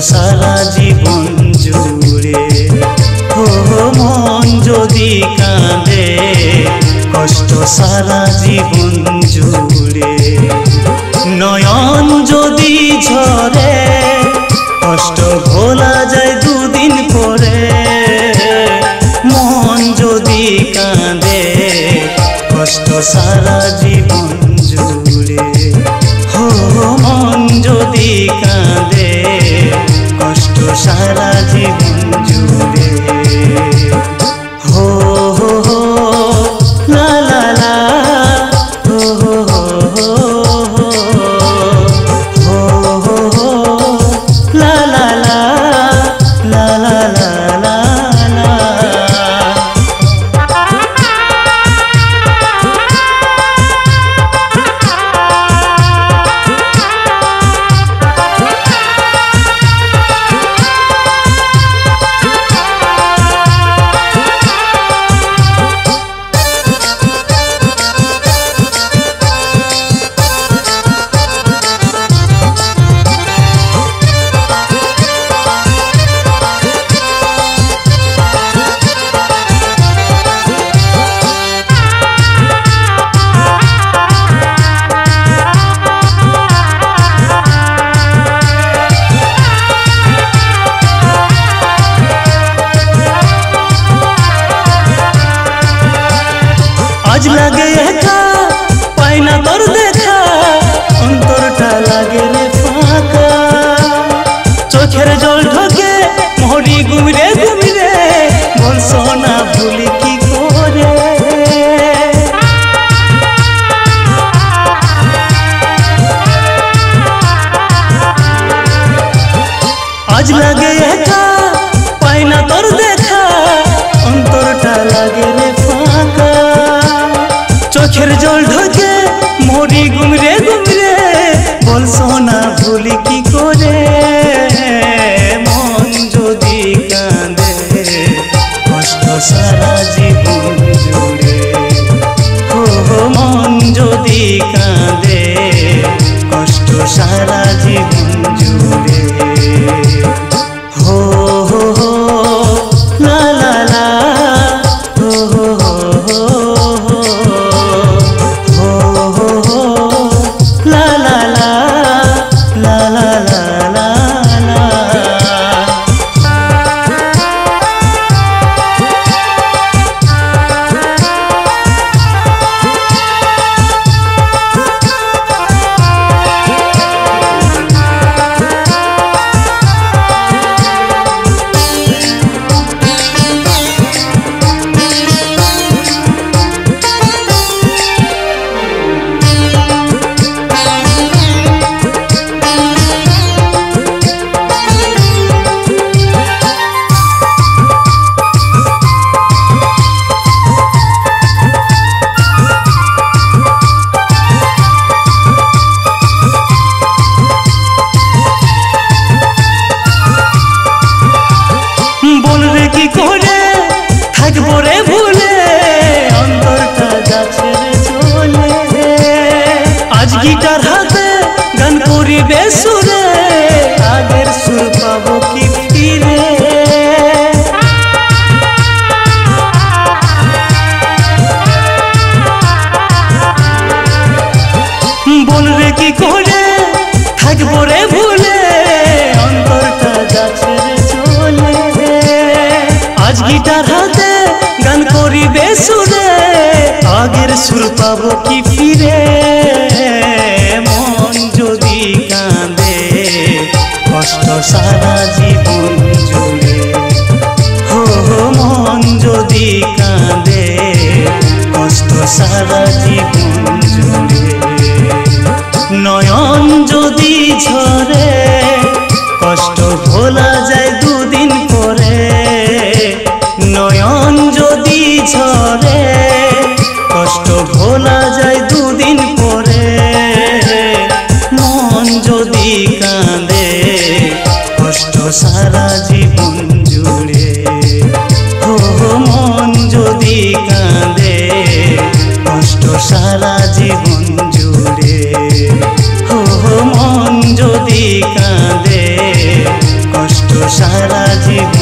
সারা জীবন জুড়ে। ও মন যদি কাঁদে, কষ্ট সারা জীবন জুড়ে। নয়ন যদি ঝরে, কষ্ট ভোলা যায় দুদিন পরে। মন যদি কাঁদে, কষ্ট সারা জীবন জুড়ে। যদি কাঁদে কষ্ট সারা জীবন জুড়ে। চোখের জল ঢোকে মহরি গুমরে গুমরে বল সোনা ভুলি কি করে? আজ লাগে একা, পাই না তোর দেখা, অন্তরটা লাগে রে ফাঁকা। চোখের জল ঢোকে, মরি গুমরে গুমরে, বল যদি কাঁদে কষ্ট সারা জীবন সুর পাবো কি ফিরে? বলবে কি করে? থাকব রে ভুলে। অন্তরটা চলে। আজ গিটার হাতে গান করিবে সুরে। আগের সুর পাবো কি ফিরে? নয়ন যদি ঝরে কষ্ট ভোলা যায় দুদিন পরে। নয়ন যদি ঝরে সারা জীবন জুড়ে। হো মন যদি কাঁদে কষ্ট সারা জীবন